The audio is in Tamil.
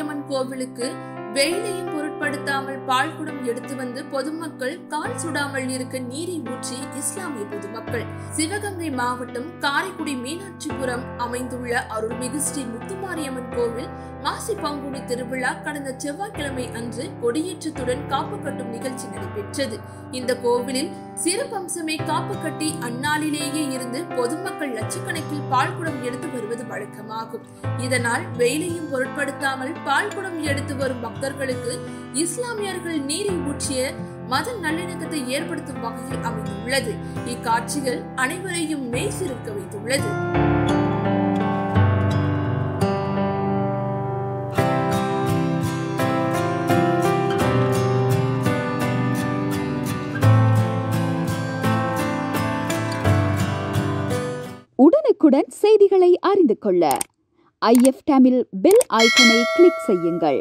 மாரியம்மன் கோவிலுக்கு வெயிலையும் பொருட்படுத்தாமல் பால்குடம் எடுத்து வந்து பொதுமக்கள் கால் சுடாமல் இருக்க நீரை ஊற்றி இஸ்லாமிய பொதுமக்கள். சிவகங்கை மாவட்டம் காரைக்குடி மீனாட்சிபுரம் அமைந்துள்ள அருள்மிகு ஸ்ரீ முத்துமாரியம்மன் கோவில் மாசி பங்குனி திருவிழா கடந்த செவ்வாய்க்கிழமை அன்று கொடியேற்றத்துடன் காப்பு கட்டும் நிகழ்ச்சி நடைபெற்றது. இந்த கோவிலில் சிறப்பம்சமே காப்பு கட்டி அந்நாளிலேயே இருந்து பொதுமக்கள் லட்சக்கணக்கில் பால்குடம் எடுத்து வருவது வழக்கமாகும். இதனால் வெயிலையும் பொருட்படுத்தாமல் பால்குடம் எடுத்து வரும் பக்தர்களுக்கு இஸ்லாமியர்கள் நீரை ஊற்றிய மத நல்லிணக்கத்தை ஏற்படுத்தும் வகையில் அமைந்துள்ளது. இக்காட்சிகள் அனைவரையும் மெய்சிருக்க வைத்துள்ளது. உடனுக்குடன் செய்திகளை அறிந்து கொள்ள ஐஎஃப் தமிழ் பெல் ஐக்கனை கிளிக் செய்யுங்கள்.